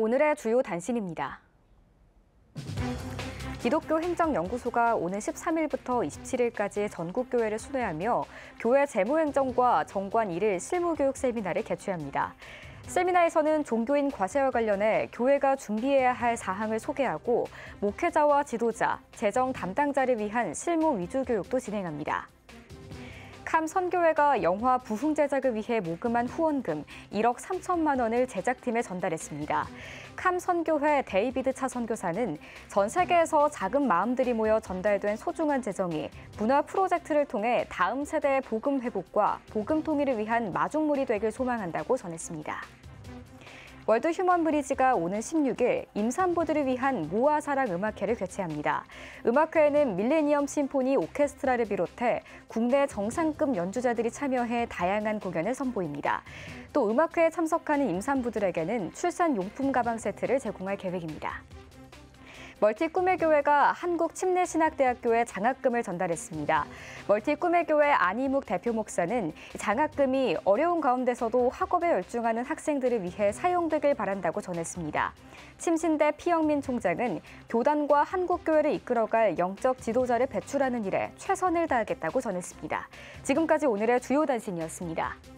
오늘의 주요 단신입니다. 기독교 행정연구소가 오는 13일부터 27일까지 전국교회를 순회하며 교회 재무행정과 정관 1일 실무교육 세미나를 개최합니다. 세미나에서는 종교인 과세와 관련해 교회가 준비해야 할 사항을 소개하고 목회자와 지도자, 재정 담당자를 위한 실무 위주 교육도 진행합니다. 캄 선교회가 영화 부흥 제작을 위해 모금한 후원금 1억 3천만 원을 제작팀에 전달했습니다. 캄 선교회 데이비드 차 선교사는 전 세계에서 작은 마음들이 모여 전달된 소중한 재정이 문화 프로젝트를 통해 다음 세대의 복음 회복과 복음 통일을 위한 마중물이 되길 소망한다고 전했습니다. 월드 휴먼 브리지가 오는 16일 임산부들을 위한 모아 사랑 음악회를 개최합니다. 음악회에는 밀레니엄 심포니 오케스트라를 비롯해 국내 정상급 연주자들이 참여해 다양한 공연을 선보입니다. 또 음악회에 참석하는 임산부들에게는 출산 용품 가방 세트를 제공할 계획입니다. 멀티 꿈의 교회가 한국 침례신학대학교에 장학금을 전달했습니다. 멀티 꿈의 교회 안희묵 대표 목사는 장학금이 어려운 가운데서도 학업에 열중하는 학생들을 위해 사용되길 바란다고 전했습니다. 침신대 피영민 총장은 교단과 한국교회를 이끌어갈 영적 지도자를 배출하는 일에 최선을 다하겠다고 전했습니다. 지금까지 오늘의 주요 단신이었습니다.